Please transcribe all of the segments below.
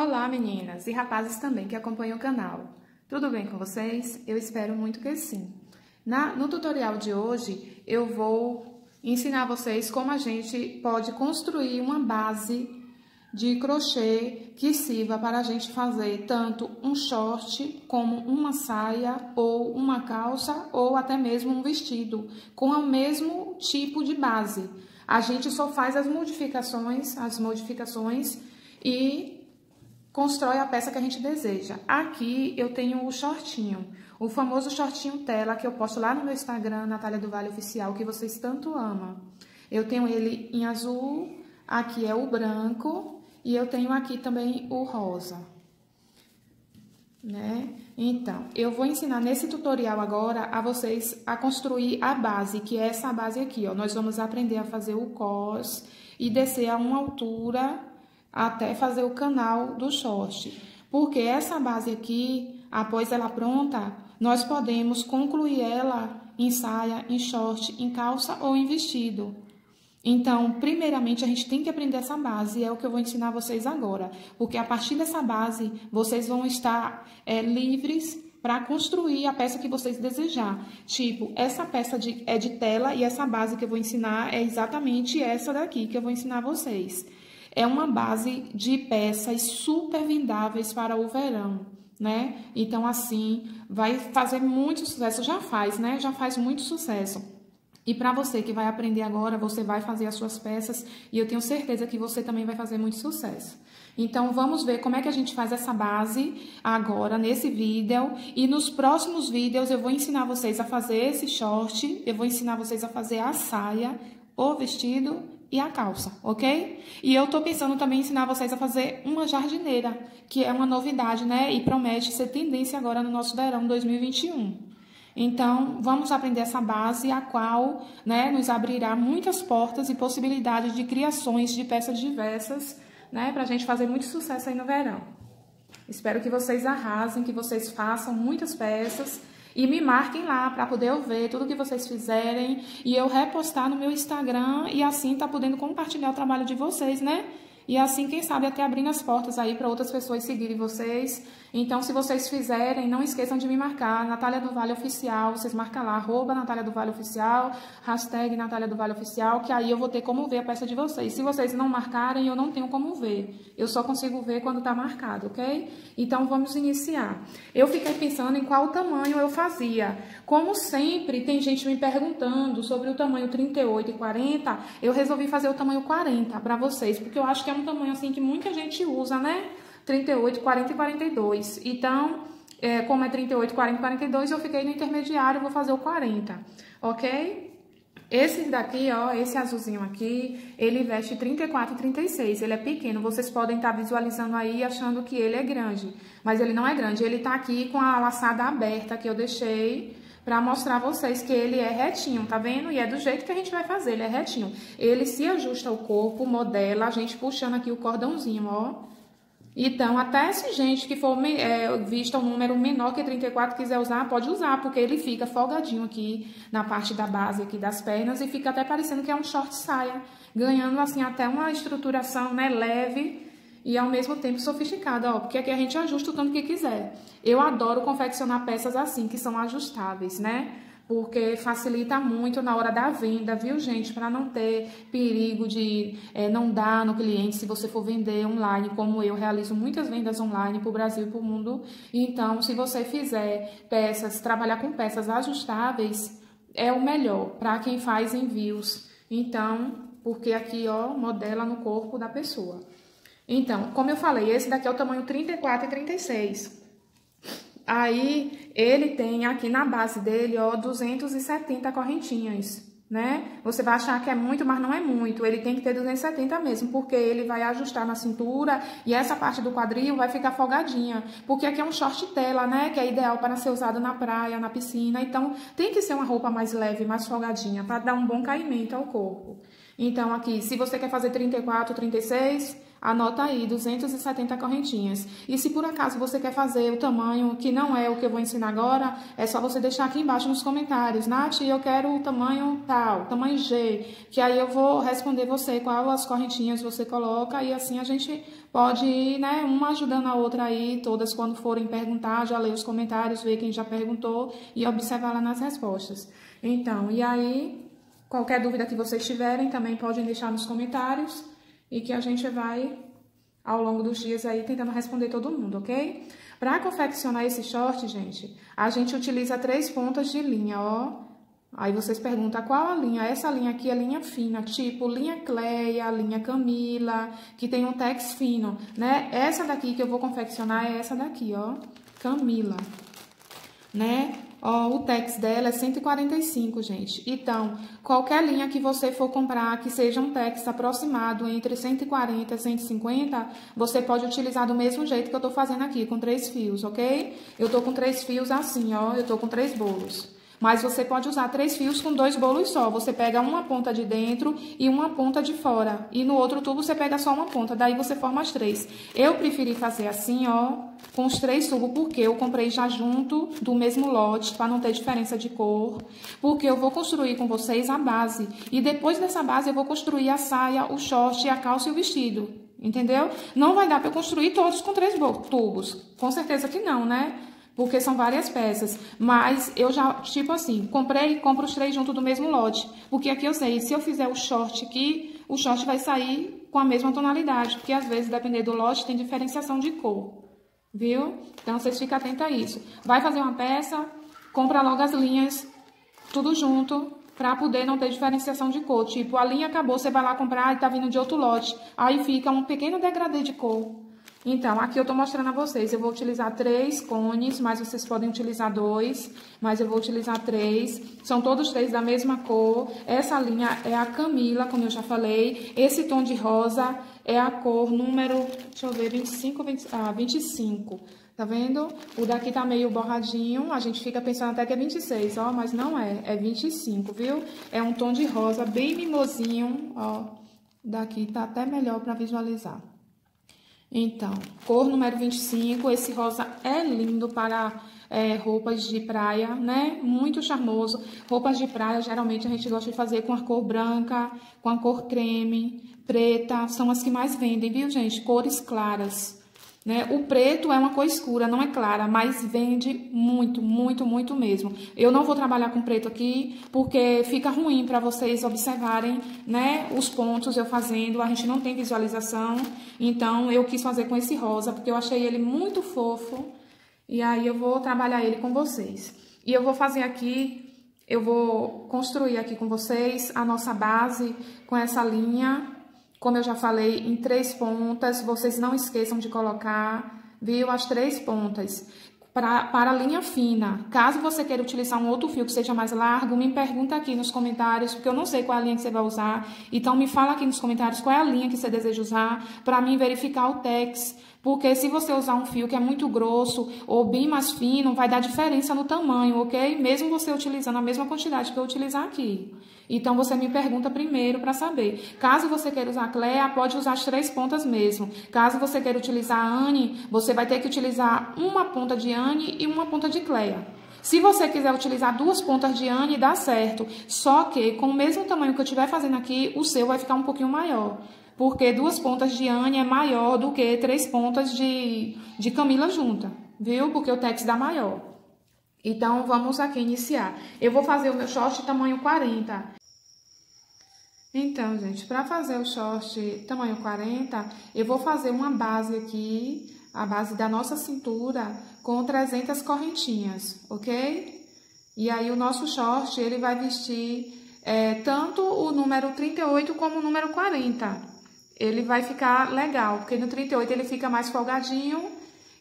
Olá, meninas e rapazes também que acompanham o canal. Tudo bem com vocês? Eu espero muito que sim. Na, no tutorial de hoje, eu vou ensinar vocês como a gente pode construir uma base de crochê que sirva para a gente fazer tanto um short como uma saia ou uma calça ou até mesmo um vestido com o mesmo tipo de base. A gente só faz as modificações, as modificações e constrói a peça que a gente deseja. Aqui eu tenho o shortinho, o famoso shortinho tela que eu posto lá no meu Instagram, Natália do Vale Oficial, que vocês tanto amam. Eu tenho ele em azul, aqui é o branco e eu tenho aqui também o rosa. Né? Então, eu vou ensinar nesse tutorial agora a vocês a construir a base, que é essa base aqui, ó. Nós vamos aprender a fazer o cos e descer a uma altura até fazer o canal do short. Porque essa base aqui, após ela pronta, nós podemos concluir ela em saia, em short, em calça ou em vestido. Então, primeiramente, a gente tem que aprender essa base, é o que eu vou ensinar vocês agora. Porque a partir dessa base, vocês vão estar é, livres para construir a peça que vocês desejar. Tipo, essa peça de, é de tela e essa base que eu vou ensinar é exatamente essa daqui que eu vou ensinar vocês é uma base de peças super vendáveis para o verão, né? Então, assim, vai fazer muito sucesso, já faz, né? Já faz muito sucesso. E para você que vai aprender agora, você vai fazer as suas peças e eu tenho certeza que você também vai fazer muito sucesso. Então, vamos ver como é que a gente faz essa base agora nesse vídeo. E nos próximos vídeos eu vou ensinar vocês a fazer esse short, eu vou ensinar vocês a fazer a saia, o vestido e a calça, ok? E eu tô pensando também em ensinar vocês a fazer uma jardineira, que é uma novidade, né? E promete ser tendência agora no nosso verão 2021. Então, vamos aprender essa base, a qual né, nos abrirá muitas portas e possibilidades de criações de peças diversas, né? Pra gente fazer muito sucesso aí no verão. Espero que vocês arrasem, que vocês façam muitas peças e me marquem lá para poder eu ver tudo que vocês fizerem e eu repostar no meu Instagram e assim tá podendo compartilhar o trabalho de vocês, né? E assim, quem sabe, até abrindo as portas aí para outras pessoas seguirem vocês. Então, se vocês fizerem, não esqueçam de me marcar, Natália do Vale Oficial. Vocês marcam lá, arroba Natália do Vale Oficial, hashtag Natália do Vale Oficial, que aí eu vou ter como ver a peça de vocês. Se vocês não marcarem, eu não tenho como ver. Eu só consigo ver quando tá marcado, ok? Então, vamos iniciar. Eu fiquei pensando em qual tamanho eu fazia. Como sempre, tem gente me perguntando sobre o tamanho 38 e 40, eu resolvi fazer o tamanho 40 para vocês, porque eu acho que é um tamanho assim que muita gente usa, né? 38, 40 e 42. Então, é, como é 38, 40 e 42, eu fiquei no intermediário, vou fazer o 40, ok? Esse daqui, ó, esse azulzinho aqui, ele veste 34 e 36, ele é pequeno, vocês podem estar tá visualizando aí achando que ele é grande, mas ele não é grande, ele tá aqui com a laçada aberta que eu deixei para mostrar a vocês que ele é retinho, tá vendo? E é do jeito que a gente vai fazer, ele é retinho. Ele se ajusta ao corpo, modela, a gente puxando aqui o cordãozinho, ó. Então, até se gente que for é, vista um número menor que 34 quiser usar, pode usar, porque ele fica folgadinho aqui na parte da base aqui das pernas e fica até parecendo que é um short saia, ganhando assim até uma estruturação, né, leve e ao mesmo tempo sofisticada, ó, porque aqui a gente ajusta o tanto que quiser. Eu adoro confeccionar peças assim, que são ajustáveis, né? Porque facilita muito na hora da venda, viu, gente? Para não ter perigo de é, não dar no cliente se você for vender online, como eu realizo muitas vendas online para o Brasil e para o mundo. Então, se você fizer peças, trabalhar com peças ajustáveis, é o melhor para quem faz envios. Então, porque aqui, ó, modela no corpo da pessoa. Então, como eu falei, esse daqui é o tamanho 34 e 36. Aí, ele tem aqui na base dele, ó, 270 correntinhas, né? Você vai achar que é muito, mas não é muito. Ele tem que ter 270 mesmo, porque ele vai ajustar na cintura e essa parte do quadril vai ficar folgadinha. Porque aqui é um short tela, né? Que é ideal para ser usado na praia, na piscina. Então, tem que ser uma roupa mais leve, mais folgadinha, para dar um bom caimento ao corpo. Então, aqui, se você quer fazer 34, 36, anota aí, 270 correntinhas. E se por acaso você quer fazer o tamanho que não é o que eu vou ensinar agora, é só você deixar aqui embaixo nos comentários. Nath, eu quero o tamanho tal, tamanho G, que aí eu vou responder você qual as correntinhas você coloca e assim a gente pode ir, né, uma ajudando a outra aí, todas quando forem perguntar, já ler os comentários, ver quem já perguntou e observar lá nas respostas. Então, e aí Qualquer dúvida que vocês tiverem, também podem deixar nos comentários e que a gente vai, ao longo dos dias aí, tentando responder todo mundo, ok? Para confeccionar esse short, gente, a gente utiliza três pontas de linha, ó. Aí vocês perguntam qual a linha? Essa linha aqui é linha fina, tipo linha Cleia, linha Camila, que tem um tex fino, né? Essa daqui que eu vou confeccionar é essa daqui, ó, Camila, né? Ó, o Tex dela é 145, gente. Então, qualquer linha que você for comprar que seja um Tex aproximado entre 140 e 150, você pode utilizar do mesmo jeito que eu tô fazendo aqui, com três fios, ok? Eu tô com três fios assim, ó, eu tô com três bolos. Mas você pode usar três fios com dois bolos só. Você pega uma ponta de dentro e uma ponta de fora. E no outro tubo você pega só uma ponta. Daí você forma as três. Eu preferi fazer assim, ó, com os três tubos, porque eu comprei já junto do mesmo lote, para não ter diferença de cor. Porque eu vou construir com vocês a base. E depois dessa base eu vou construir a saia, o short, a calça e o vestido. Entendeu? Não vai dar para eu construir todos com três tubos. Com certeza que não, né? Porque são várias peças. Mas eu já, tipo assim, comprei, compro os três junto do mesmo lote. Porque aqui eu sei, se eu fizer o short aqui, o short vai sair com a mesma tonalidade. Porque às vezes, dependendo do lote, tem diferenciação de cor. Viu? Então, vocês fiquem atentos a isso. Vai fazer uma peça, compra logo as linhas, tudo junto, para poder não ter diferenciação de cor. Tipo, a linha acabou, você vai lá comprar e tá vindo de outro lote. Aí fica um pequeno degradê de cor. Então, aqui eu tô mostrando a vocês, eu vou utilizar três cones, mas vocês podem utilizar dois, mas eu vou utilizar três. São todos três da mesma cor. Essa linha é a Camila, como eu já falei. Esse tom de rosa é a cor número, deixa eu ver, 25, 20, ah, 25. Tá vendo? O daqui tá meio borradinho, a gente fica pensando até que é 26, ó, mas não é, é 25, viu? É um tom de rosa bem mimosinho, ó. Daqui tá até melhor para visualizar. Então, cor número 25, esse rosa é lindo para é, roupas de praia, né? Muito charmoso. Roupas de praia, geralmente, a gente gosta de fazer com a cor branca, com a cor creme, preta. São as que mais vendem, viu, gente? Cores claras. Né? O preto é uma cor escura, não é clara, mas vende muito, muito, muito mesmo. Eu não vou trabalhar com preto aqui porque fica ruim para vocês observarem né, os pontos eu fazendo. A gente não tem visualização, então eu quis fazer com esse rosa porque eu achei ele muito fofo e aí eu vou trabalhar ele com vocês. E eu vou fazer aqui, eu vou construir aqui com vocês a nossa base com essa linha como eu já falei, em três pontas, vocês não esqueçam de colocar, viu, as três pontas. Pra, para a linha fina, caso você queira utilizar um outro fio que seja mais largo, me pergunta aqui nos comentários, porque eu não sei qual é a linha que você vai usar. Então, me fala aqui nos comentários qual é a linha que você deseja usar, para mim verificar o tex. Porque se você usar um fio que é muito grosso ou bem mais fino, vai dar diferença no tamanho, ok? Mesmo você utilizando a mesma quantidade que eu utilizar aqui. Então, você me pergunta primeiro para saber. Caso você queira usar Clea, pode usar as três pontas mesmo. Caso você queira utilizar Anne, você vai ter que utilizar uma ponta de Anne e uma ponta de Clea. Se você quiser utilizar duas pontas de Anne, dá certo. Só que, com o mesmo tamanho que eu estiver fazendo aqui, o seu vai ficar um pouquinho maior. Porque duas pontas de Anne é maior do que três pontas de, de Camila junta, viu? Porque o Tex dá maior. Então, vamos aqui iniciar. Eu vou fazer o meu short tamanho 40. Então, gente, para fazer o short tamanho 40, eu vou fazer uma base aqui, a base da nossa cintura, com 300 correntinhas, ok? E aí, o nosso short, ele vai vestir é, tanto o número 38 como o número 40. Ele vai ficar legal, porque no 38 ele fica mais folgadinho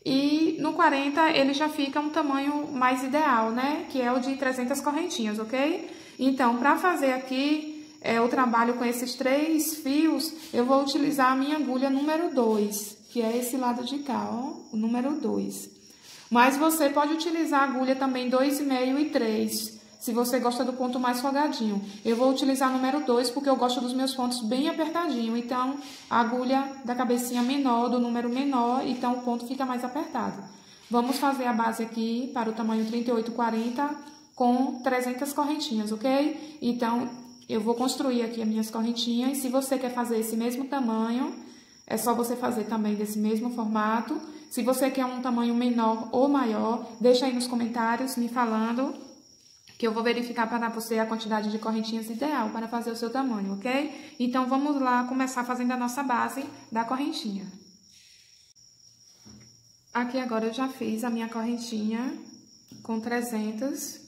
e no 40 ele já fica um tamanho mais ideal, né? Que é o de 300 correntinhas, ok? Então, para fazer aqui, é, eu trabalho com esses três fios, eu vou utilizar a minha agulha número 2, que é esse lado de cá, ó, o número 2. Mas você pode utilizar a agulha também 2,5 e 3, se você gosta do ponto mais folgadinho. Eu vou utilizar número 2 porque eu gosto dos meus pontos bem apertadinho. Então, a agulha da cabecinha menor, do número menor, então o ponto fica mais apertado. Vamos fazer a base aqui para o tamanho 38,40 com 300 correntinhas, ok? Então, eu vou construir aqui as minhas correntinhas. Se você quer fazer esse mesmo tamanho, é só você fazer também desse mesmo formato. Se você quer um tamanho menor ou maior, deixa aí nos comentários me falando que eu vou verificar para você a quantidade de correntinhas ideal para fazer o seu tamanho, ok? Então, vamos lá começar fazendo a nossa base da correntinha. Aqui agora eu já fiz a minha correntinha com 300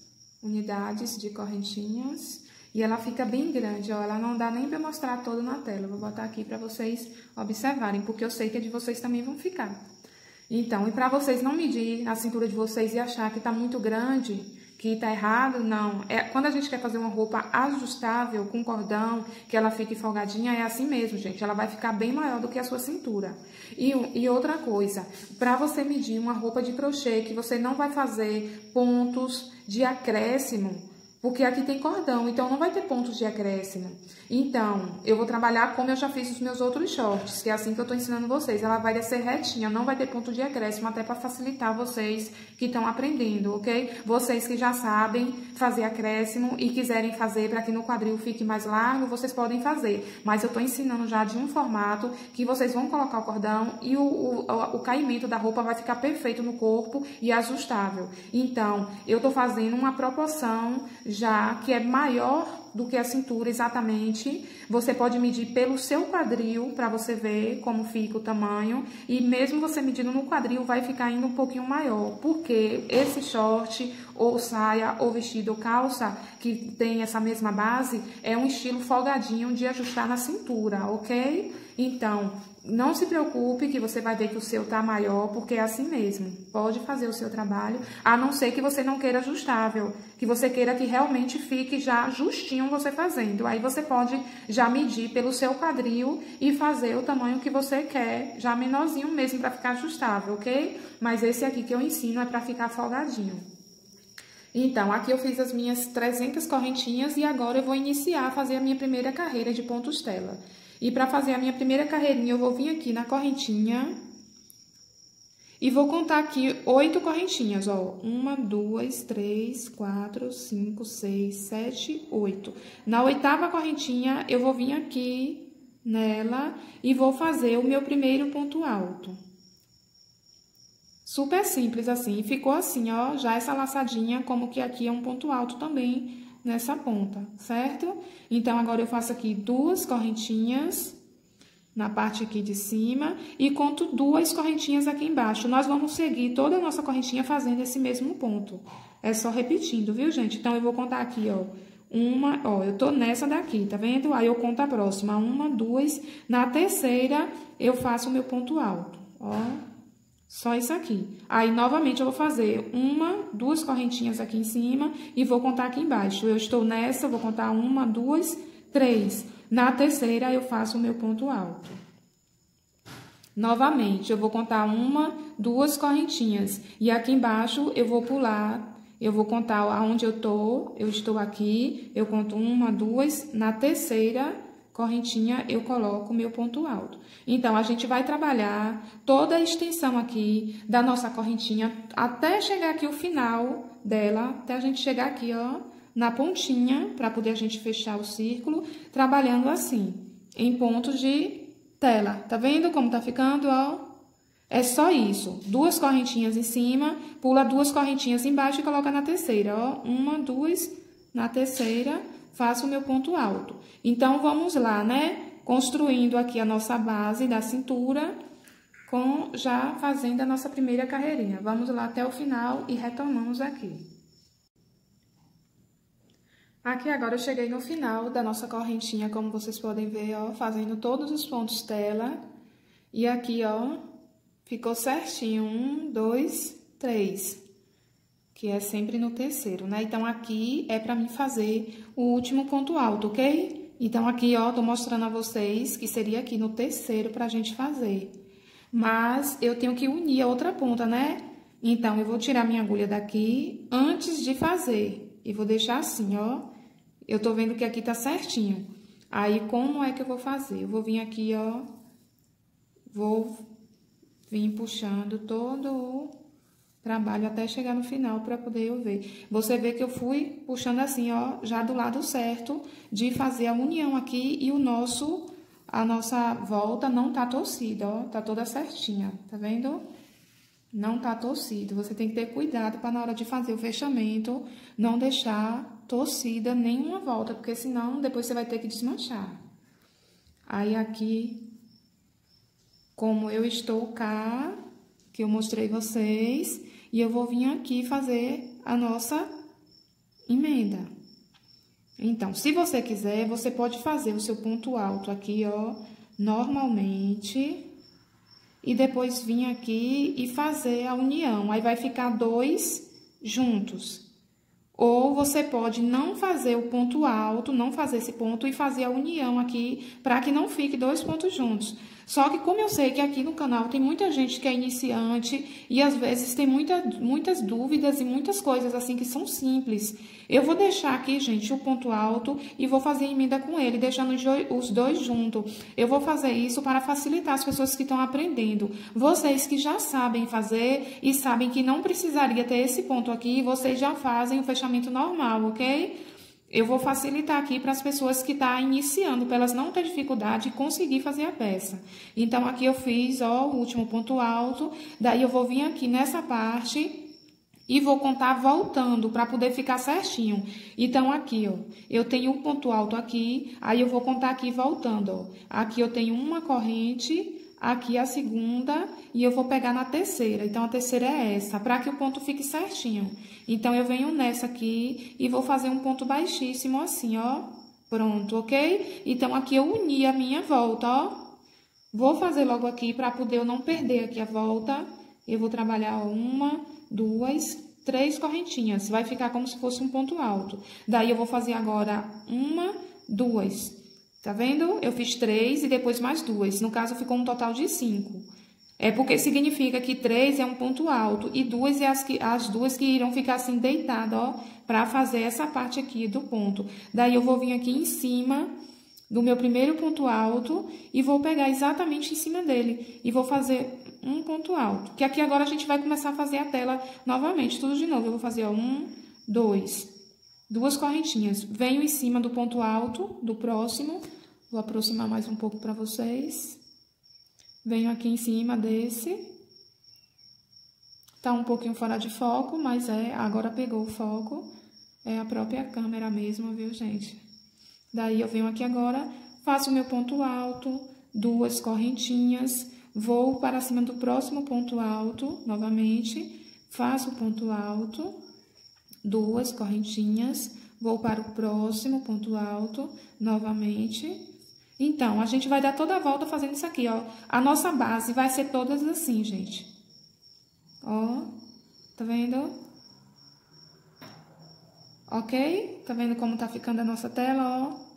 unidades de correntinhas. E ela fica bem grande, ó, ela não dá nem para mostrar toda na tela. vou botar aqui para vocês observarem, porque eu sei que a de vocês também vão ficar. Então, e para vocês não medir a cintura de vocês e achar que tá muito grande, que tá errado, não. É, quando a gente quer fazer uma roupa ajustável, com cordão, que ela fique folgadinha, é assim mesmo, gente. Ela vai ficar bem maior do que a sua cintura. E, e outra coisa, para você medir uma roupa de crochê, que você não vai fazer pontos de acréscimo, porque aqui tem cordão, então não vai ter pontos de acréscimo. Então, eu vou trabalhar como eu já fiz os meus outros shorts, que é assim que eu tô ensinando vocês. Ela vai descer retinha, não vai ter ponto de acréscimo, até para facilitar vocês que estão aprendendo, ok? Vocês que já sabem fazer acréscimo e quiserem fazer para que no quadril fique mais largo, vocês podem fazer. Mas eu tô ensinando já de um formato que vocês vão colocar o cordão e o, o, o caimento da roupa vai ficar perfeito no corpo e ajustável. Então, eu tô fazendo uma proporção já que é maior do que a cintura exatamente. Você pode medir pelo seu quadril para você ver como fica o tamanho. E mesmo você medindo no quadril, vai ficar ainda um pouquinho maior. Porque esse short, ou saia, ou vestido, ou calça, que tem essa mesma base, é um estilo folgadinho de ajustar na cintura, ok? Então, não se preocupe que você vai ver que o seu tá maior, porque é assim mesmo. Pode fazer o seu trabalho, a não ser que você não queira ajustável, que você queira que realmente fique já justinho você fazendo. Aí você pode já medir pelo seu quadril e fazer o tamanho que você quer, já menorzinho mesmo para ficar ajustável, ok? Mas esse aqui que eu ensino é para ficar folgadinho. Então, aqui eu fiz as minhas 300 correntinhas e agora eu vou iniciar a fazer a minha primeira carreira de pontos tela. E para fazer a minha primeira carreirinha, eu vou vir aqui na correntinha e vou contar aqui oito correntinhas, ó. Uma, duas, três, quatro, cinco, seis, sete, oito. Na oitava correntinha, eu vou vir aqui nela e vou fazer o meu primeiro ponto alto. Super simples assim. Ficou assim, ó, já essa laçadinha, como que aqui é um ponto alto também, nessa ponta, certo? Então, agora eu faço aqui duas correntinhas na parte aqui de cima e conto duas correntinhas aqui embaixo. Nós vamos seguir toda a nossa correntinha fazendo esse mesmo ponto. É só repetindo, viu, gente? Então, eu vou contar aqui, ó, uma, ó, eu tô nessa daqui, tá vendo? Aí, eu conto a próxima, uma, duas. Na terceira, eu faço o meu ponto alto, ó. Só isso aqui. Aí, novamente, eu vou fazer uma, duas correntinhas aqui em cima e vou contar aqui embaixo. Eu estou nessa, vou contar uma, duas, três. Na terceira, eu faço o meu ponto alto. Novamente, eu vou contar uma, duas correntinhas. E aqui embaixo, eu vou pular, eu vou contar aonde eu tô, eu estou aqui, eu conto uma, duas. Na terceira, correntinha, eu coloco o meu ponto alto. Então, a gente vai trabalhar toda a extensão aqui da nossa correntinha até chegar aqui o final dela, até a gente chegar aqui, ó, na pontinha, para poder a gente fechar o círculo, trabalhando assim, em pontos de tela. Tá vendo como tá ficando, ó? É só isso. Duas correntinhas em cima, pula duas correntinhas embaixo e coloca na terceira, ó. Uma, duas, na terceira faço o meu ponto alto. Então, vamos lá, né? Construindo aqui a nossa base da cintura, com já fazendo a nossa primeira carreirinha. Vamos lá até o final e retomamos aqui. Aqui agora eu cheguei no final da nossa correntinha, como vocês podem ver, ó, fazendo todos os pontos dela. E aqui, ó, ficou certinho, um, dois, três que é sempre no terceiro, né? Então, aqui é para mim fazer o último ponto alto, ok? Então, aqui, ó, tô mostrando a vocês que seria aqui no terceiro pra gente fazer. Mas, eu tenho que unir a outra ponta, né? Então, eu vou tirar minha agulha daqui antes de fazer. E vou deixar assim, ó. Eu tô vendo que aqui tá certinho. Aí, como é que eu vou fazer? Eu vou vir aqui, ó. Vou vir puxando todo o trabalho até chegar no final para poder eu ver. Você vê que eu fui puxando assim, ó, já do lado certo de fazer a união aqui e o nosso, a nossa volta não tá torcida, ó, tá toda certinha, tá vendo? Não tá torcido. Você tem que ter cuidado para na hora de fazer o fechamento não deixar torcida nenhuma volta, porque senão depois você vai ter que desmanchar. Aí aqui, como eu estou cá, que eu mostrei vocês, e eu vou vir aqui fazer a nossa emenda. Então, se você quiser, você pode fazer o seu ponto alto aqui, ó, normalmente, e depois vir aqui e fazer a união. Aí vai ficar dois juntos. Ou você pode não fazer o ponto alto, não fazer esse ponto e fazer a união aqui, para que não fique dois pontos juntos. Só que como eu sei que aqui no canal tem muita gente que é iniciante e às vezes tem muita, muitas dúvidas e muitas coisas assim que são simples, eu vou deixar aqui, gente, o ponto alto e vou fazer emenda com ele, deixando os dois juntos. Eu vou fazer isso para facilitar as pessoas que estão aprendendo. Vocês que já sabem fazer e sabem que não precisaria ter esse ponto aqui, vocês já fazem o fechamento normal, ok? Eu vou facilitar aqui para as pessoas que estão tá iniciando, para elas não ter dificuldade de conseguir fazer a peça. Então, aqui eu fiz, ó, o último ponto alto, daí eu vou vir aqui nessa parte e vou contar voltando para poder ficar certinho. Então, aqui, ó, eu tenho um ponto alto aqui, aí eu vou contar aqui voltando, ó. Aqui eu tenho uma corrente aqui a segunda e eu vou pegar na terceira. Então, a terceira é essa, para que o ponto fique certinho. Então, eu venho nessa aqui e vou fazer um ponto baixíssimo assim, ó. Pronto, ok? Então, aqui eu uni a minha volta, ó. Vou fazer logo aqui para poder eu não perder aqui a volta. Eu vou trabalhar uma, duas, três correntinhas. Vai ficar como se fosse um ponto alto. Daí, eu vou fazer agora uma, duas, Tá vendo? Eu fiz três e depois mais duas. No caso, ficou um total de cinco. É porque significa que três é um ponto alto e duas é as, que, as duas que irão ficar assim deitadas, ó, para fazer essa parte aqui do ponto. Daí, eu vou vir aqui em cima do meu primeiro ponto alto e vou pegar exatamente em cima dele e vou fazer um ponto alto. Que aqui agora a gente vai começar a fazer a tela novamente, tudo de novo. Eu vou fazer, ó, um, dois, duas correntinhas. Venho em cima do ponto alto do próximo, vou aproximar mais um pouco para vocês. Venho aqui em cima desse. Tá um pouquinho fora de foco, mas é, agora pegou o foco. É a própria câmera mesmo, viu, gente? Daí, eu venho aqui agora, faço o meu ponto alto, duas correntinhas, vou para cima do próximo ponto alto, novamente, faço o ponto alto, duas correntinhas, vou para o próximo ponto alto, novamente. Então, a gente vai dar toda a volta fazendo isso aqui, ó. A nossa base vai ser todas assim, gente. Ó, tá vendo? Ok? Tá vendo como tá ficando a nossa tela, ó?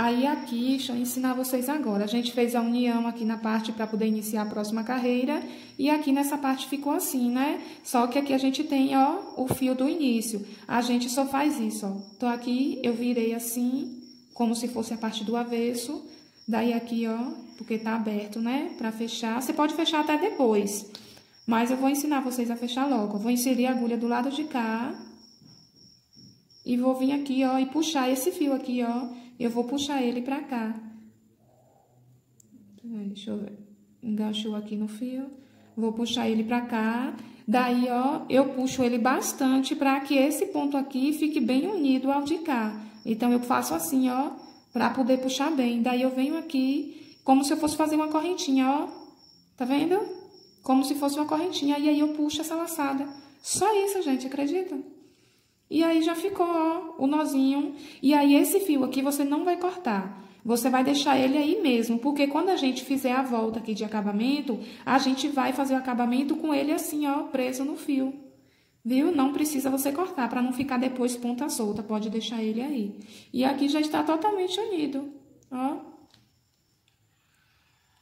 Aí aqui, deixa eu ensinar vocês agora. A gente fez a união aqui na parte para poder iniciar a próxima carreira. E aqui nessa parte ficou assim, né? Só que aqui a gente tem, ó, o fio do início. A gente só faz isso, ó. Então, aqui eu virei assim, como se fosse a parte do avesso. Daí aqui, ó, porque tá aberto, né? Pra fechar. Você pode fechar até depois. Mas eu vou ensinar vocês a fechar logo. Eu vou inserir a agulha do lado de cá. E vou vir aqui, ó, e puxar esse fio aqui, ó eu vou puxar ele pra cá. Deixa eu ver. Enganchou aqui no fio. Vou puxar ele pra cá. Daí, ó, eu puxo ele bastante para que esse ponto aqui fique bem unido ao de cá. Então, eu faço assim, ó, para poder puxar bem. Daí, eu venho aqui, como se eu fosse fazer uma correntinha, ó. Tá vendo? Como se fosse uma correntinha. E aí, eu puxo essa laçada. Só isso, gente, acredita? E aí já ficou, ó, o nozinho. E aí esse fio aqui você não vai cortar. Você vai deixar ele aí mesmo, porque quando a gente fizer a volta aqui de acabamento, a gente vai fazer o acabamento com ele assim, ó, preso no fio. Viu? Não precisa você cortar, para não ficar depois ponta solta, pode deixar ele aí. E aqui já está totalmente unido, ó.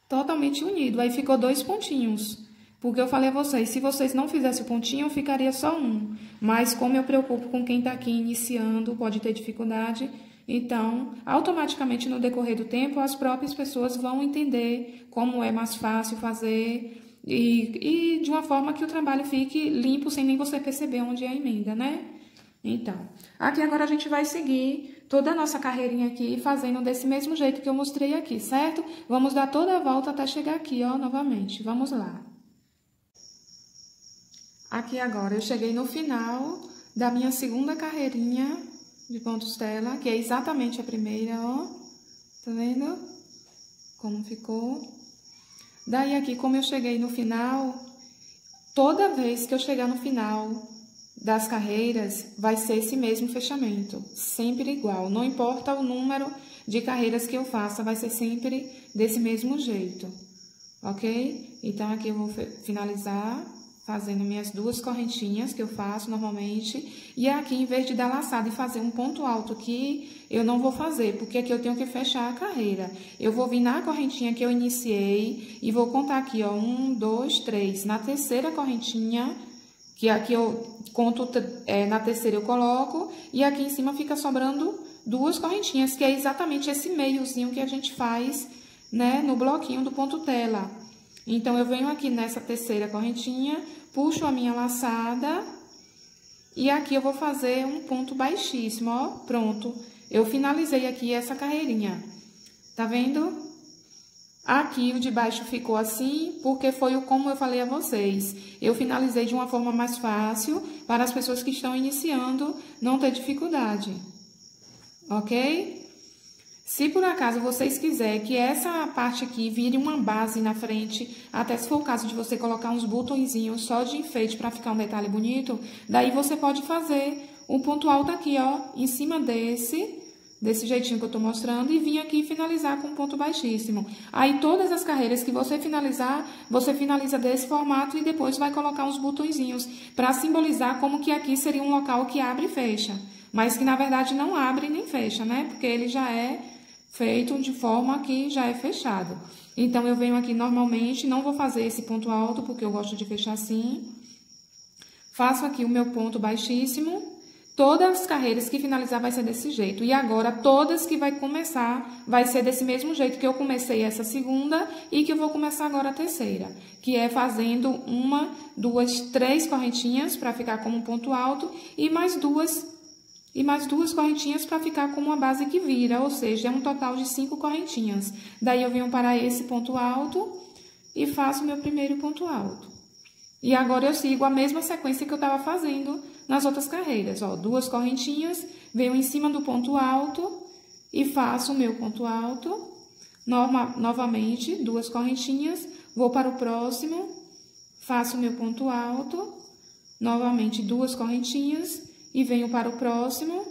Totalmente unido. Aí ficou dois pontinhos. Porque eu falei a vocês, se vocês não fizessem o pontinho, ficaria só um. Mas como eu preocupo com quem está aqui iniciando, pode ter dificuldade, então, automaticamente no decorrer do tempo, as próprias pessoas vão entender como é mais fácil fazer e, e de uma forma que o trabalho fique limpo sem nem você perceber onde é a emenda, né? Então, aqui agora a gente vai seguir toda a nossa carreirinha aqui fazendo desse mesmo jeito que eu mostrei aqui, certo? Vamos dar toda a volta até chegar aqui, ó, novamente. Vamos lá. Aqui agora eu cheguei no final da minha segunda carreirinha de pontos tela, que é exatamente a primeira, ó. Tá vendo? Como ficou. Daí aqui, como eu cheguei no final, toda vez que eu chegar no final das carreiras, vai ser esse mesmo fechamento, sempre igual. Não importa o número de carreiras que eu faça, vai ser sempre desse mesmo jeito, ok? Então, aqui eu vou finalizar fazendo minhas duas correntinhas que eu faço normalmente. E aqui, em vez de dar laçada e fazer um ponto alto aqui, eu não vou fazer, porque aqui eu tenho que fechar a carreira. Eu vou vir na correntinha que eu iniciei e vou contar aqui, ó, um, dois, três. Na terceira correntinha, que aqui eu conto, é, na terceira eu coloco, e aqui em cima fica sobrando duas correntinhas, que é exatamente esse meiozinho que a gente faz, né, no bloquinho do ponto tela. Então, eu venho aqui nessa terceira correntinha, puxo a minha laçada e aqui eu vou fazer um ponto baixíssimo, ó, pronto. Eu finalizei aqui essa carreirinha, tá vendo? Aqui o de baixo ficou assim, porque foi o como eu falei a vocês. Eu finalizei de uma forma mais fácil, para as pessoas que estão iniciando não ter dificuldade, ok? Se por acaso vocês quiserem que essa parte aqui vire uma base na frente, até se for o caso de você colocar uns botõezinhos só de enfeite para ficar um detalhe bonito, daí você pode fazer um ponto alto aqui, ó, em cima desse, desse jeitinho que eu tô mostrando, e vir aqui finalizar com um ponto baixíssimo. Aí, todas as carreiras que você finalizar, você finaliza desse formato e depois vai colocar uns botõezinhos para simbolizar como que aqui seria um local que abre e fecha. Mas que, na verdade, não abre nem fecha, né? Porque ele já é feito de forma que já é fechado. Então, eu venho aqui normalmente, não vou fazer esse ponto alto, porque eu gosto de fechar assim. Faço aqui o meu ponto baixíssimo. Todas as carreiras que finalizar vai ser desse jeito. E agora, todas que vai começar, vai ser desse mesmo jeito que eu comecei essa segunda e que eu vou começar agora a terceira. Que é fazendo uma, duas, três correntinhas para ficar como um ponto alto e mais duas e mais duas correntinhas para ficar com uma base que vira, ou seja, é um total de cinco correntinhas. Daí, eu venho para esse ponto alto e faço meu primeiro ponto alto. E agora, eu sigo a mesma sequência que eu estava fazendo nas outras carreiras. Ó, duas correntinhas, venho em cima do ponto alto e faço o meu ponto alto. Norma, novamente, duas correntinhas, vou para o próximo, faço o meu ponto alto, novamente duas correntinhas e venho para o próximo.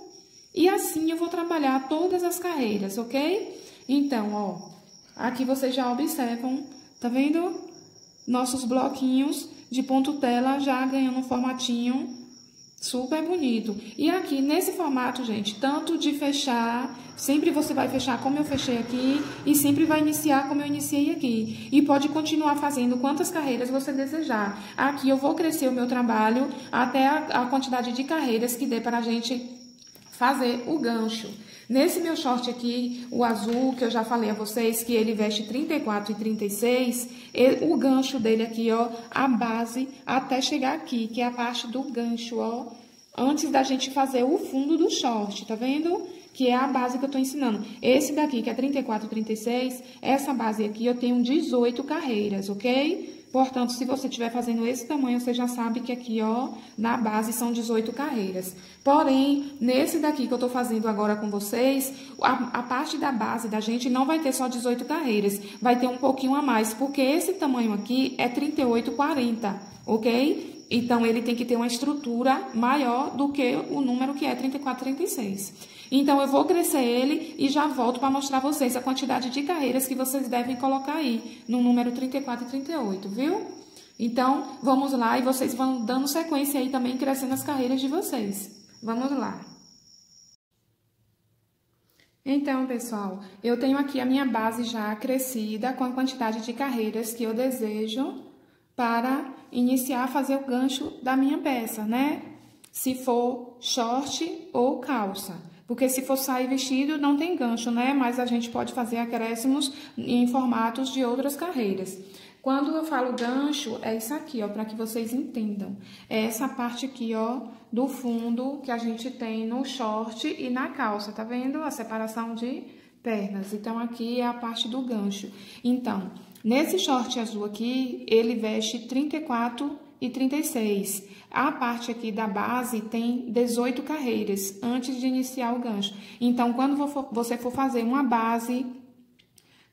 E assim eu vou trabalhar todas as carreiras, ok? Então, ó, aqui vocês já observam, tá vendo? Nossos bloquinhos de ponto tela já ganhando um formatinho super bonito. E aqui, nesse formato, gente, tanto de fechar, sempre você vai fechar como eu fechei aqui, e sempre vai iniciar como eu iniciei aqui. E pode continuar fazendo quantas carreiras você desejar. Aqui eu vou crescer o meu trabalho até a, a quantidade de carreiras que dê para a gente fazer o gancho. Nesse meu short aqui, o azul, que eu já falei a vocês, que ele veste 34 e 36, ele, o gancho dele aqui, ó, a base até chegar aqui, que é a parte do gancho, ó, antes da gente fazer o fundo do short, tá vendo? Que é a base que eu tô ensinando. Esse daqui, que é 34 e 36, essa base aqui eu tenho 18 carreiras, ok? Portanto, se você estiver fazendo esse tamanho, você já sabe que aqui, ó, na base são 18 carreiras. Porém, nesse daqui que eu tô fazendo agora com vocês, a, a parte da base da gente não vai ter só 18 carreiras, vai ter um pouquinho a mais, porque esse tamanho aqui é 38, 40, ok? Então, ele tem que ter uma estrutura maior do que o número que é 34, 36. Então, eu vou crescer ele e já volto para mostrar vocês a quantidade de carreiras que vocês devem colocar aí no número 34 e 38, viu? Então, vamos lá e vocês vão dando sequência aí também, crescendo as carreiras de vocês. Vamos lá. Então, pessoal, eu tenho aqui a minha base já crescida com a quantidade de carreiras que eu desejo para iniciar a fazer o gancho da minha peça, né? Se for short ou calça. Porque se for sair vestido, não tem gancho, né? Mas a gente pode fazer acréscimos em formatos de outras carreiras. Quando eu falo gancho, é isso aqui, ó, para que vocês entendam. É essa parte aqui, ó, do fundo que a gente tem no short e na calça, tá vendo? A separação de pernas. Então, aqui é a parte do gancho. Então, nesse short azul aqui, ele veste 34 e 36. A parte aqui da base tem 18 carreiras antes de iniciar o gancho. Então, quando você for fazer uma base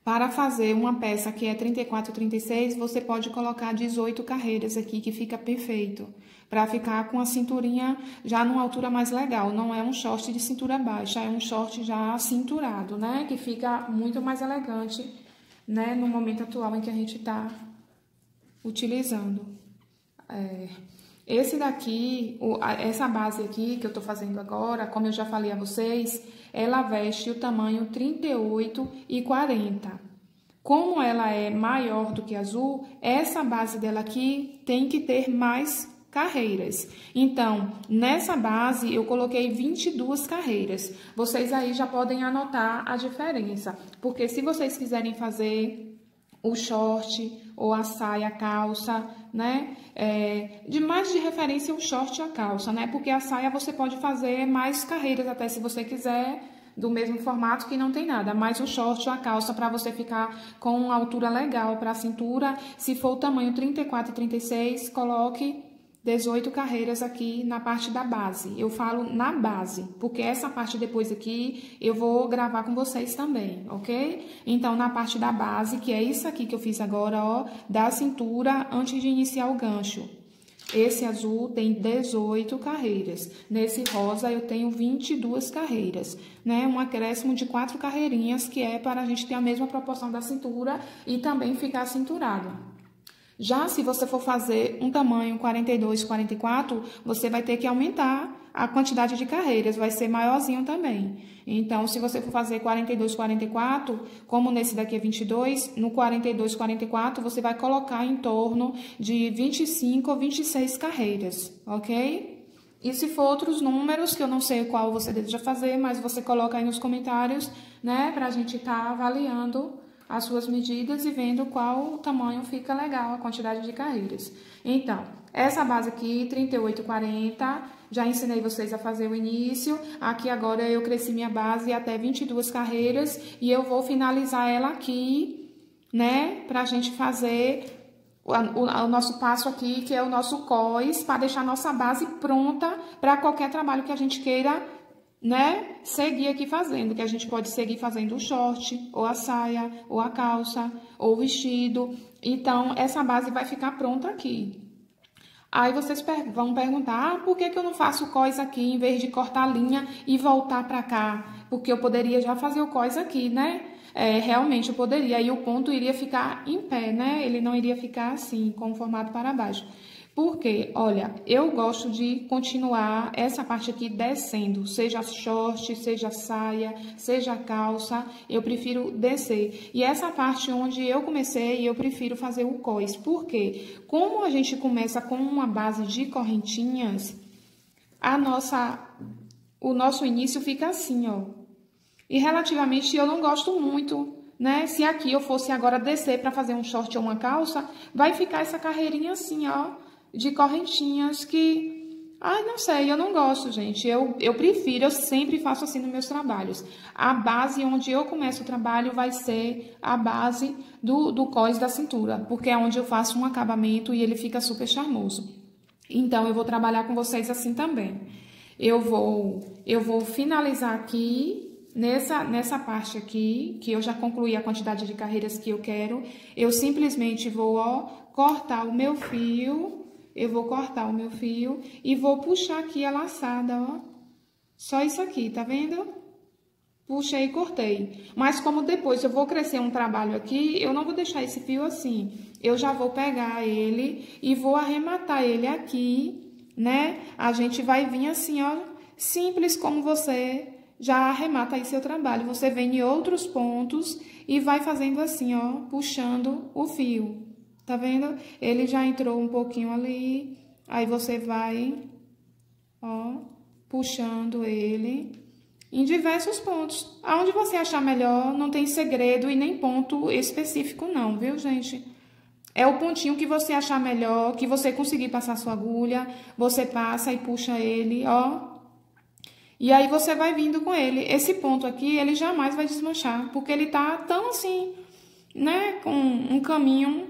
para fazer uma peça que é 34 e 36, você pode colocar 18 carreiras aqui, que fica perfeito. Para ficar com a cinturinha já numa altura mais legal. Não é um short de cintura baixa, é um short já cinturado, né? Que fica muito mais elegante, né? No momento atual em que a gente está utilizando. É... Esse daqui, essa base aqui que eu tô fazendo agora, como eu já falei a vocês, ela veste o tamanho 38 e 40. Como ela é maior do que azul, essa base dela aqui tem que ter mais carreiras. Então, nessa base eu coloquei 22 carreiras. Vocês aí já podem anotar a diferença, porque se vocês quiserem fazer o short ou a saia, calça, né? É, de mais de referência o short e a calça, né? Porque a saia você pode fazer mais carreiras até se você quiser, do mesmo formato que não tem nada, mas o short ou a calça para você ficar com uma altura legal para a cintura, se for o tamanho 34 e 36, coloque 18 carreiras aqui na parte da base. Eu falo na base, porque essa parte depois aqui eu vou gravar com vocês também, ok? Então, na parte da base, que é isso aqui que eu fiz agora, ó, da cintura antes de iniciar o gancho. Esse azul tem 18 carreiras. Nesse rosa eu tenho 22 carreiras, né? Um acréscimo de quatro carreirinhas, que é para a gente ter a mesma proporção da cintura e também ficar cinturado. Já se você for fazer um tamanho 42, 44, você vai ter que aumentar a quantidade de carreiras, vai ser maiorzinho também. Então, se você for fazer 42, 44, como nesse daqui é 22, no 42, 44, você vai colocar em torno de 25 ou 26 carreiras, ok? E se for outros números, que eu não sei qual você deseja fazer, mas você coloca aí nos comentários, né, pra gente estar tá avaliando as suas medidas e vendo qual tamanho fica legal, a quantidade de carreiras. Então, essa base aqui, 38,40, já ensinei vocês a fazer o início. Aqui agora eu cresci minha base até 22 carreiras e eu vou finalizar ela aqui, né, pra gente fazer o, o, o, nosso passo aqui, que é o nosso COIS, para deixar nossa base pronta para qualquer trabalho que a gente queira né, seguir aqui fazendo, que a gente pode seguir fazendo o short, ou a saia, ou a calça, ou o vestido. Então, essa base vai ficar pronta aqui. Aí vocês vão perguntar, ah, por que, que eu não faço cós aqui em vez de cortar a linha e voltar para cá? Porque eu poderia já fazer o cós aqui, né? É, realmente eu poderia, aí o ponto iria ficar em pé, né? Ele não iria ficar assim, com o formato para baixo. Porque, olha, eu gosto de continuar essa parte aqui descendo, seja short, seja saia, seja calça, eu prefiro descer. E essa parte onde eu comecei, eu prefiro fazer o cós. Porque, como a gente começa com uma base de correntinhas, a nossa, o nosso início fica assim, ó. E relativamente eu não gosto muito né? Se aqui eu fosse agora descer para fazer um short ou uma calça, vai ficar essa carreirinha assim, ó de correntinhas que. Ai, não sei, eu não gosto, gente. Eu, eu prefiro, eu sempre faço assim nos meus trabalhos. A base onde eu começo o trabalho vai ser a base do, do cós da cintura, porque é onde eu faço um acabamento e ele fica super charmoso. Então, eu vou trabalhar com vocês assim também. Eu vou, eu vou finalizar aqui nessa, nessa parte aqui, que eu já concluí a quantidade de carreiras que eu quero. Eu simplesmente vou, ó, cortar o meu fio eu vou cortar o meu fio e vou puxar aqui a laçada, ó. Só isso aqui, tá vendo? Puxei e cortei. Mas como depois eu vou crescer um trabalho aqui, eu não vou deixar esse fio assim. Eu já vou pegar ele e vou arrematar ele aqui, né? A gente vai vir assim, ó, simples como você já arremata aí seu trabalho. Você vem em outros pontos e vai fazendo assim, ó, puxando o fio Tá vendo? Ele já entrou um pouquinho ali. Aí você vai, ó, puxando ele em diversos pontos. Aonde você achar melhor, não tem segredo e nem ponto específico não, viu, gente? É o pontinho que você achar melhor, que você conseguir passar sua agulha, você passa e puxa ele, ó. E aí você vai vindo com ele. Esse ponto aqui, ele jamais vai desmanchar, porque ele tá tão assim, né, com um caminho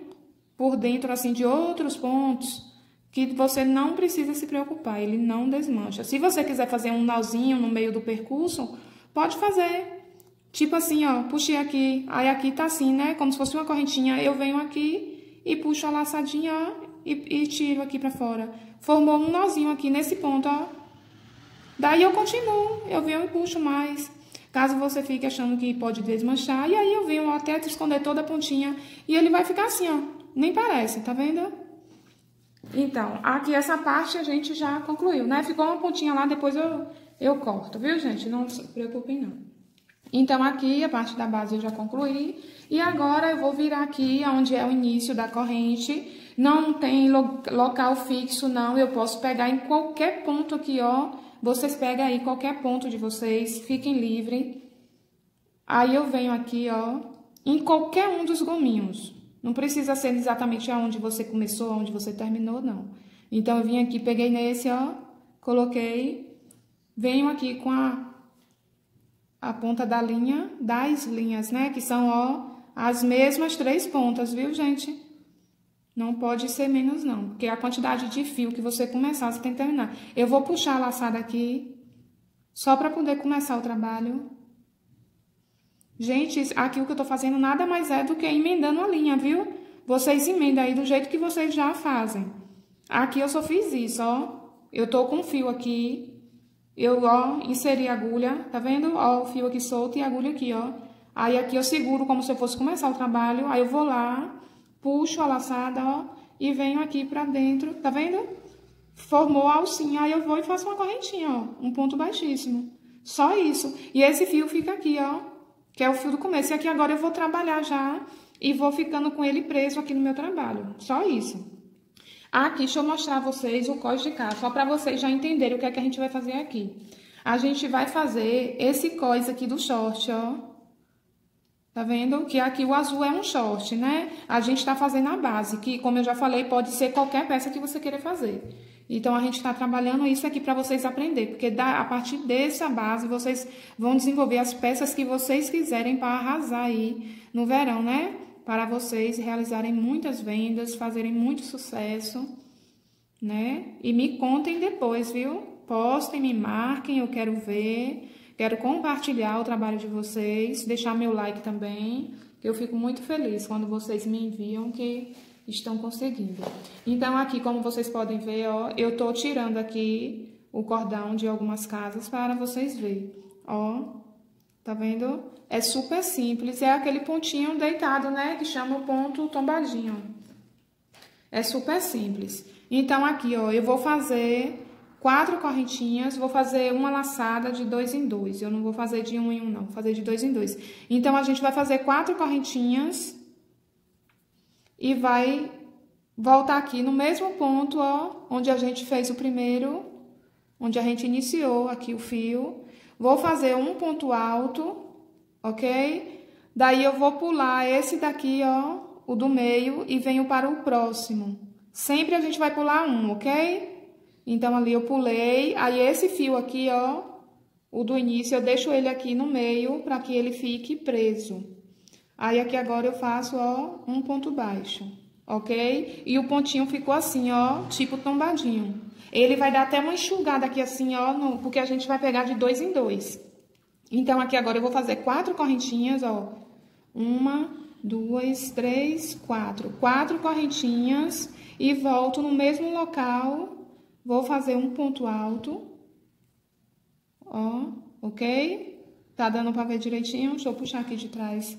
por dentro assim de outros pontos que você não precisa se preocupar, ele não desmancha. Se você quiser fazer um nozinho no meio do percurso, pode fazer. Tipo assim, ó, puxei aqui, aí aqui tá assim, né, como se fosse uma correntinha, eu venho aqui e puxo a laçadinha, ó, e, e tiro aqui pra fora. Formou um nozinho aqui nesse ponto, ó. Daí eu continuo, eu venho e puxo mais. Caso você fique achando que pode desmanchar, e aí eu venho até esconder toda a pontinha, e ele vai ficar assim, ó. Nem parece, tá vendo? Então, aqui essa parte a gente já concluiu, né? Ficou uma pontinha lá, depois eu, eu corto, viu, gente? Não se preocupem, não. Então, aqui a parte da base eu já concluí. E agora eu vou virar aqui, onde é o início da corrente. Não tem lo local fixo, não. Eu posso pegar em qualquer ponto aqui, ó. Vocês pegam aí qualquer ponto de vocês, fiquem livres. Aí eu venho aqui, ó, em qualquer um dos gominhos. Não precisa ser exatamente aonde você começou, aonde você terminou, não. Então, eu vim aqui, peguei nesse, ó, coloquei, venho aqui com a, a ponta da linha, das linhas, né? Que são, ó, as mesmas três pontas, viu, gente? Não pode ser menos, não, porque a quantidade de fio que você começar, você tem que terminar. Eu vou puxar a laçada aqui, só para poder começar o trabalho. Gente, aqui o que eu tô fazendo nada mais é do que emendando a linha, viu? Vocês emendam aí do jeito que vocês já fazem. Aqui eu só fiz isso, ó. Eu tô com fio aqui. Eu, ó, inseri a agulha, tá vendo? Ó, o fio aqui solto e a agulha aqui, ó. Aí aqui eu seguro como se eu fosse começar o trabalho. Aí eu vou lá, puxo a laçada, ó, e venho aqui pra dentro, tá vendo? Formou a alcinha, aí eu vou e faço uma correntinha, ó, um ponto baixíssimo. Só isso. E esse fio fica aqui, ó, que é o fio do começo. E aqui agora eu vou trabalhar já e vou ficando com ele preso aqui no meu trabalho. Só isso. Aqui, deixa eu mostrar a vocês o cós de cá, só para vocês já entenderem o que é que a gente vai fazer aqui. A gente vai fazer esse cós aqui do short, ó. Tá vendo? Que aqui o azul é um short, né? A gente tá fazendo a base, que como eu já falei, pode ser qualquer peça que você queira fazer. Então, a gente está trabalhando isso aqui para vocês aprender, porque da, a partir dessa base vocês vão desenvolver as peças que vocês quiserem para arrasar aí no verão, né? Para vocês realizarem muitas vendas, fazerem muito sucesso, né? E me contem depois, viu? Postem, me marquem, eu quero ver. Quero compartilhar o trabalho de vocês, deixar meu like também, que eu fico muito feliz quando vocês me enviam que estão conseguindo. Então, aqui, como vocês podem ver, ó, eu tô tirando aqui o cordão de algumas casas para vocês verem, ó. Tá vendo? É super simples, é aquele pontinho deitado, né, que chama o ponto tombadinho. É super simples. Então, aqui, ó, eu vou fazer quatro correntinhas, vou fazer uma laçada de dois em dois. Eu não vou fazer de um em um, não, vou fazer de dois em dois. Então, a gente vai fazer quatro correntinhas e vai voltar aqui no mesmo ponto, ó, onde a gente fez o primeiro, onde a gente iniciou aqui o fio. Vou fazer um ponto alto, ok? Daí eu vou pular esse daqui, ó, o do meio, e venho para o próximo. Sempre a gente vai pular um, ok? Então, ali eu pulei, aí esse fio aqui, ó, o do início, eu deixo ele aqui no meio para que ele fique preso. Aí, aqui agora eu faço, ó, um ponto baixo, ok? E o pontinho ficou assim, ó, tipo tombadinho. Ele vai dar até uma enxugada aqui assim, ó, no, porque a gente vai pegar de dois em dois. Então, aqui agora eu vou fazer quatro correntinhas, ó. Uma, duas, três, quatro. Quatro correntinhas e volto no mesmo local. Vou fazer um ponto alto. Ó, ok? Tá dando pra ver direitinho? Deixa eu puxar aqui de trás.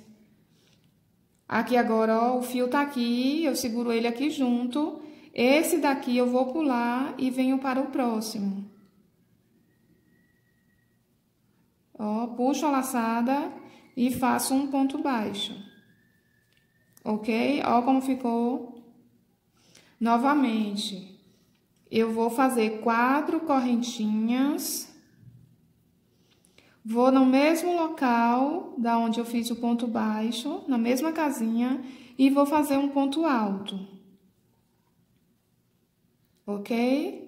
Aqui agora, ó, o fio tá aqui, eu seguro ele aqui junto. Esse daqui eu vou pular e venho para o próximo. Ó, puxo a laçada e faço um ponto baixo. Ok? Ó como ficou. Novamente, eu vou fazer quatro correntinhas. Vou no mesmo local da onde eu fiz o ponto baixo, na mesma casinha, e vou fazer um ponto alto. Ok?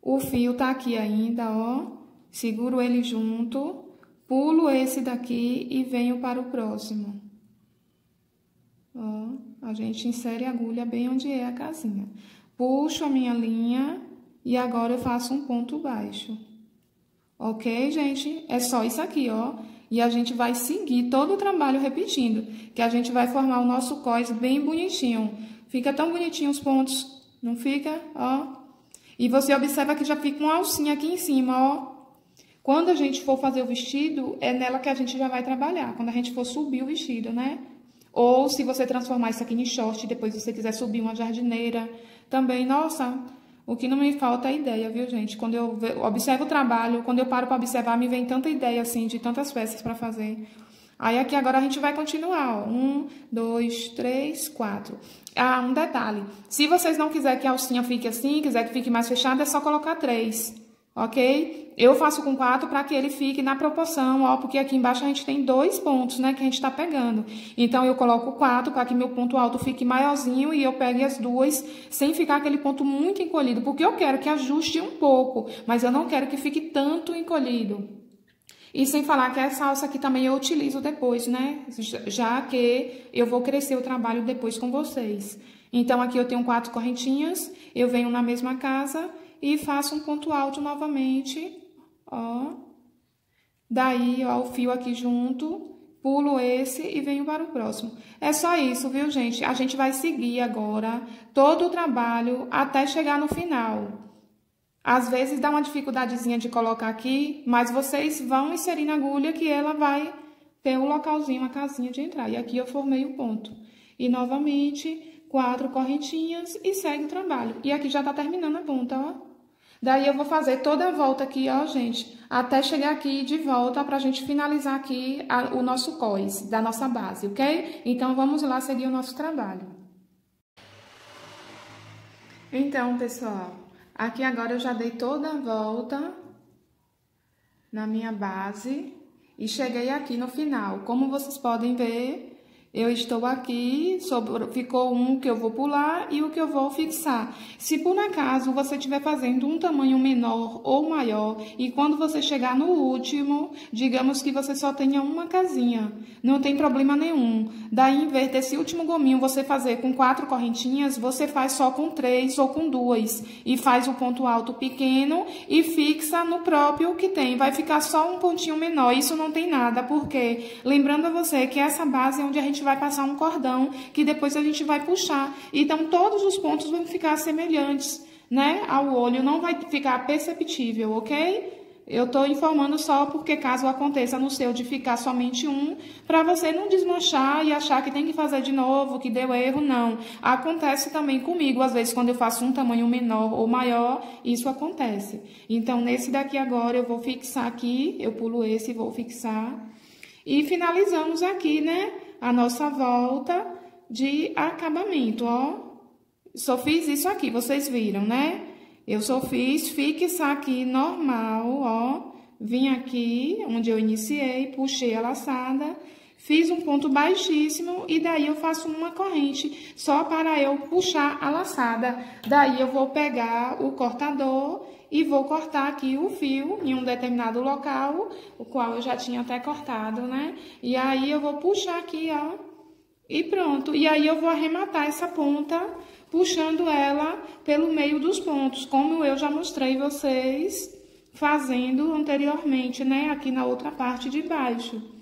O fio tá aqui ainda, ó. Seguro ele junto, pulo esse daqui e venho para o próximo. Ó, a gente insere a agulha bem onde é a casinha. Puxo a minha linha e agora eu faço um ponto baixo. Ok, gente? É só isso aqui, ó. E a gente vai seguir todo o trabalho repetindo, que a gente vai formar o nosso cós bem bonitinho. Fica tão bonitinho os pontos, não fica? Ó. E você observa que já fica uma alcinha aqui em cima, ó. Quando a gente for fazer o vestido, é nela que a gente já vai trabalhar. Quando a gente for subir o vestido, né? Ou se você transformar isso aqui em short, depois você quiser subir uma jardineira, também, nossa, o que não me falta é ideia, viu, gente? Quando eu observo o trabalho, quando eu paro para observar, me vem tanta ideia, assim, de tantas peças para fazer. Aí aqui agora a gente vai continuar, ó. Um, dois, três, quatro. Ah, um detalhe. Se vocês não quiserem que a alcinha fique assim, quiser que fique mais fechada, é só colocar três ok? Eu faço com quatro para que ele fique na proporção, ó, porque aqui embaixo a gente tem dois pontos, né, que a gente está pegando. Então, eu coloco quatro para que meu ponto alto fique maiorzinho e eu pegue as duas sem ficar aquele ponto muito encolhido, porque eu quero que ajuste um pouco, mas eu não quero que fique tanto encolhido. E sem falar que essa alça aqui também eu utilizo depois, né? Já que eu vou crescer o trabalho depois com vocês. Então, aqui eu tenho quatro correntinhas, eu venho na mesma casa e faço um ponto alto novamente, ó. Daí, ó, o fio aqui junto, pulo esse e venho para o próximo. É só isso, viu, gente? A gente vai seguir agora todo o trabalho até chegar no final. Às vezes dá uma dificuldadezinha de colocar aqui, mas vocês vão inserir na agulha que ela vai ter um localzinho, uma casinha de entrar. E aqui eu formei o ponto. E novamente, quatro correntinhas e segue o trabalho. E aqui já tá terminando a ponta, ó. Daí eu vou fazer toda a volta aqui, ó, gente, até chegar aqui de volta pra gente finalizar aqui a, o nosso cós da nossa base, ok? Então, vamos lá seguir o nosso trabalho. Então, pessoal, aqui agora eu já dei toda a volta na minha base e cheguei aqui no final. Como vocês podem ver, eu estou aqui, sobre, ficou um que eu vou pular e o que eu vou fixar. Se por acaso você estiver fazendo um tamanho menor ou maior e quando você chegar no último, digamos que você só tenha uma casinha, não tem problema nenhum. Daí, em vez desse último gominho você fazer com quatro correntinhas, você faz só com três ou com duas e faz o ponto alto pequeno e fixa no próprio que tem. Vai ficar só um pontinho menor, isso não tem nada, porque lembrando a você que essa base é onde a gente vai passar um cordão que depois a gente vai puxar. Então, todos os pontos vão ficar semelhantes, né? Ao olho, não vai ficar perceptível, ok? Eu estou informando só porque caso aconteça no seu de ficar somente um, para você não desmanchar e achar que tem que fazer de novo, que deu erro, não. Acontece também comigo, às vezes quando eu faço um tamanho menor ou maior, isso acontece. Então, nesse daqui agora eu vou fixar aqui, eu pulo esse e vou fixar. E finalizamos aqui, né? A nossa volta de acabamento, ó. Só fiz isso aqui, vocês viram, né? Eu só fiz fixar aqui normal, ó. Vim aqui, onde eu iniciei, puxei a laçada, fiz um ponto baixíssimo e daí eu faço uma corrente só para eu puxar a laçada. Daí eu vou pegar o cortador e vou cortar aqui o fio em um determinado local, o qual eu já tinha até cortado, né? E aí eu vou puxar aqui, ó, e pronto. E aí eu vou arrematar essa ponta, puxando ela pelo meio dos pontos, como eu já mostrei vocês fazendo anteriormente, né? Aqui na outra parte de baixo.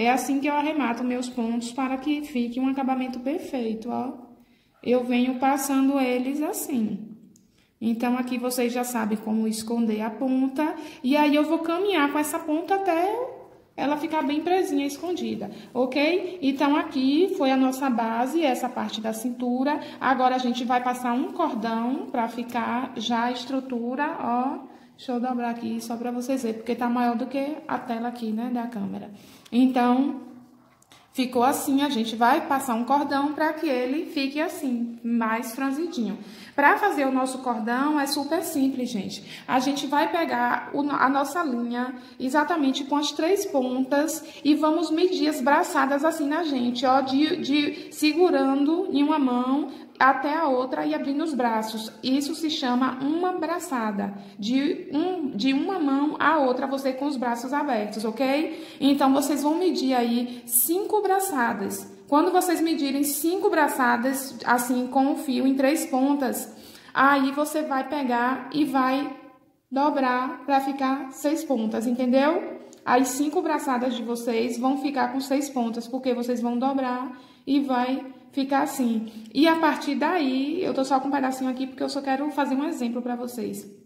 É assim que eu arremato meus pontos para que fique um acabamento perfeito, ó. Eu venho passando eles assim. Então, aqui vocês já sabem como esconder a ponta. E aí, eu vou caminhar com essa ponta até ela ficar bem presinha, escondida, ok? Então, aqui foi a nossa base, essa parte da cintura. Agora, a gente vai passar um cordão para ficar já a estrutura, ó. Deixa eu dobrar aqui só para vocês verem, porque tá maior do que a tela aqui, né, da câmera. Então, ficou assim, a gente vai passar um cordão para que ele fique assim, mais franzidinho. Para fazer o nosso cordão é super simples, gente. A gente vai pegar a nossa linha exatamente com as três pontas e vamos medir as braçadas assim na gente, ó, de, de segurando em uma mão até a outra e abrindo os braços. Isso se chama uma braçada, de, um, de uma mão à outra, você com os braços abertos, ok? Então, vocês vão medir aí cinco braçadas. Quando vocês medirem cinco braçadas, assim, com o fio em três pontas, aí você vai pegar e vai dobrar para ficar seis pontas, entendeu? As cinco braçadas de vocês vão ficar com seis pontas, porque vocês vão dobrar e vai ficar assim. E a partir daí, eu tô só com um pedacinho aqui, porque eu só quero fazer um exemplo para vocês.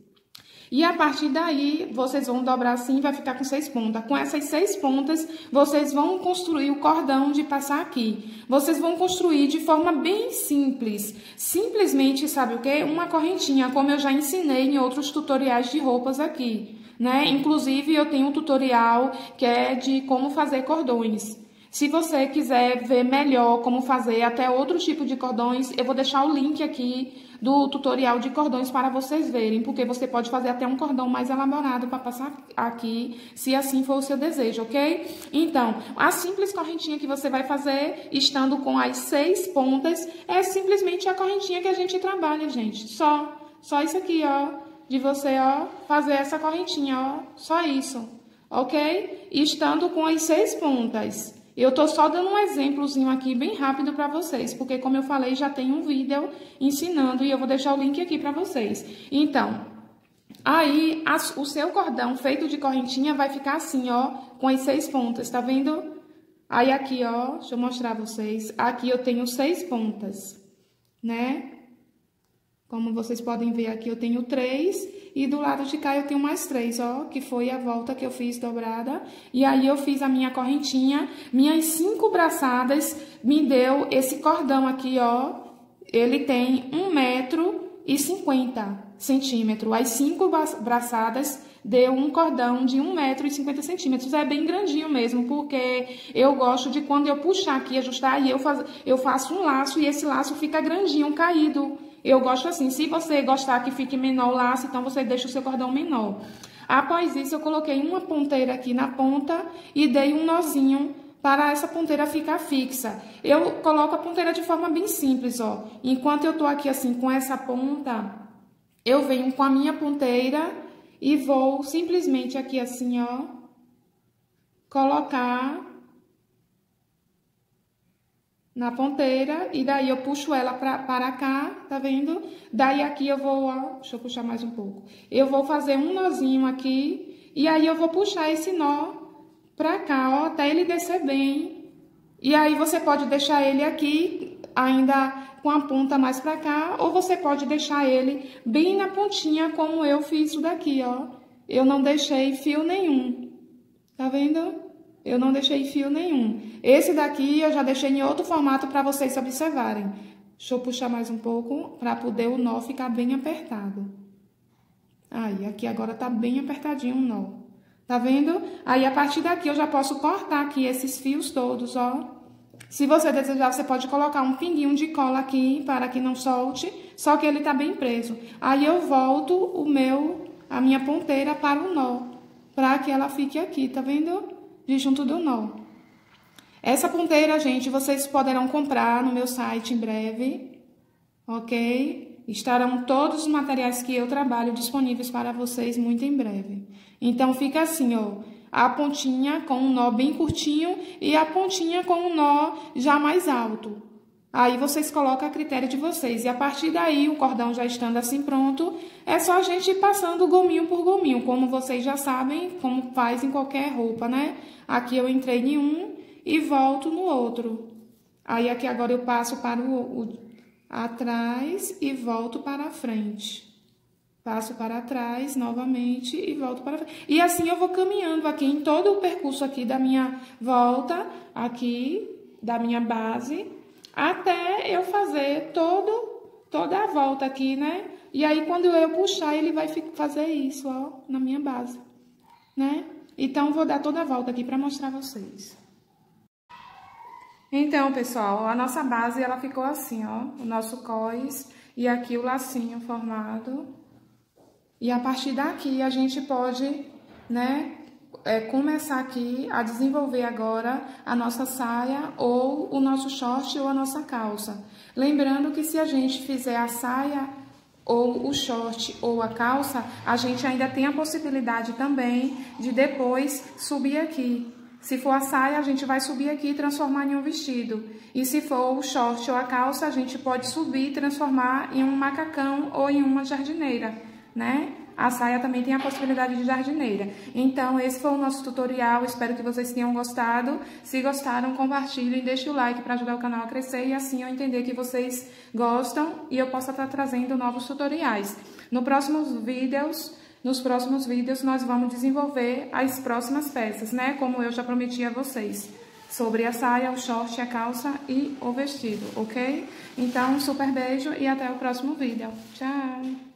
E a partir daí, vocês vão dobrar assim e vai ficar com seis pontas. Com essas seis pontas, vocês vão construir o cordão de passar aqui. Vocês vão construir de forma bem simples. Simplesmente, sabe o quê? Uma correntinha, como eu já ensinei em outros tutoriais de roupas aqui. Né? Inclusive, eu tenho um tutorial que é de como fazer cordões. Se você quiser ver melhor como fazer até outro tipo de cordões, eu vou deixar o link aqui do tutorial de cordões para vocês verem, porque você pode fazer até um cordão mais elaborado para passar aqui, se assim for o seu desejo, ok? Então, a simples correntinha que você vai fazer, estando com as seis pontas, é simplesmente a correntinha que a gente trabalha, gente. Só, só isso aqui, ó, de você, ó, fazer essa correntinha, ó, só isso, ok? Estando com as seis pontas. Eu estou só dando um exemplozinho aqui bem rápido para vocês, porque como eu falei, já tem um vídeo ensinando e eu vou deixar o link aqui para vocês. Então, aí as, o seu cordão feito de correntinha vai ficar assim, ó, com as seis pontas, tá vendo? Aí aqui, ó, deixa eu mostrar vocês, aqui eu tenho seis pontas, né? Como vocês podem ver aqui, eu tenho três e do lado de cá eu tenho mais três, ó, que foi a volta que eu fiz dobrada. E aí eu fiz a minha correntinha, minhas cinco braçadas me deu esse cordão aqui, ó. Ele tem um metro e cinquenta centímetros. As cinco braçadas deu um cordão de um metro e cinquenta centímetros. É bem grandinho mesmo, porque eu gosto de quando eu puxar aqui, ajustar, e eu, faz, eu faço um laço e esse laço fica grandinho, caído. Eu gosto assim, se você gostar que fique menor o laço, então você deixa o seu cordão menor. Após isso, eu coloquei uma ponteira aqui na ponta e dei um nozinho para essa ponteira ficar fixa. Eu coloco a ponteira de forma bem simples, ó. Enquanto eu tô aqui assim com essa ponta, eu venho com a minha ponteira e vou simplesmente aqui assim, ó, colocar na ponteira e daí eu puxo ela pra, para cá, tá vendo? Daí aqui eu vou, ó, deixa eu puxar mais um pouco. Eu vou fazer um nozinho aqui e aí eu vou puxar esse nó pra cá, ó, até ele descer bem. E aí você pode deixar ele aqui ainda com a ponta mais pra cá ou você pode deixar ele bem na pontinha como eu fiz isso daqui, ó. Eu não deixei fio nenhum, tá vendo? Eu não deixei fio nenhum. Esse daqui eu já deixei em outro formato para vocês observarem. Deixa eu puxar mais um pouco para poder o nó ficar bem apertado. Aí, aqui agora tá bem apertadinho o nó. Tá vendo? Aí, a partir daqui, eu já posso cortar aqui esses fios todos, ó. Se você desejar, você pode colocar um pinguinho de cola aqui para que não solte, só que ele tá bem preso. Aí, eu volto o meu, a minha ponteira para o nó, para que ela fique aqui, tá vendo? De junto do nó. Essa ponteira, gente, vocês poderão comprar no meu site em breve, ok? Estarão todos os materiais que eu trabalho disponíveis para vocês muito em breve. Então, fica assim, ó, a pontinha com um nó bem curtinho e a pontinha com um nó já mais alto. Aí vocês colocam a critério de vocês. E a partir daí, o cordão já estando assim pronto, é só a gente ir passando gominho por gominho, como vocês já sabem, como faz em qualquer roupa, né? Aqui eu entrei em um e volto no outro. Aí aqui agora eu passo para o, o atrás e volto para a frente. Passo para trás novamente e volto para frente. E assim eu vou caminhando aqui em todo o percurso aqui da minha volta, aqui da minha base até eu fazer todo, toda a volta aqui, né? E aí, quando eu puxar, ele vai fazer isso, ó, na minha base, né? Então, vou dar toda a volta aqui para mostrar vocês. Então, pessoal, a nossa base, ela ficou assim, ó. O nosso cós e aqui o lacinho formado. E a partir daqui, a gente pode, né, é, começar aqui a desenvolver agora a nossa saia ou o nosso short ou a nossa calça. Lembrando que se a gente fizer a saia ou o short ou a calça, a gente ainda tem a possibilidade também de depois subir aqui. Se for a saia, a gente vai subir aqui e transformar em um vestido. E se for o short ou a calça, a gente pode subir e transformar em um macacão ou em uma jardineira, né? A saia também tem a possibilidade de jardineira. Então, esse foi o nosso tutorial. Espero que vocês tenham gostado. Se gostaram, compartilhem, deixem o like para ajudar o canal a crescer e assim eu entender que vocês gostam e eu possa estar trazendo novos tutoriais. No próximos vídeos, nos próximos vídeos, nós vamos desenvolver as próximas peças, né? Como eu já prometi a vocês. Sobre a saia, o short, a calça e o vestido, ok? Então, um super beijo e até o próximo vídeo. Tchau!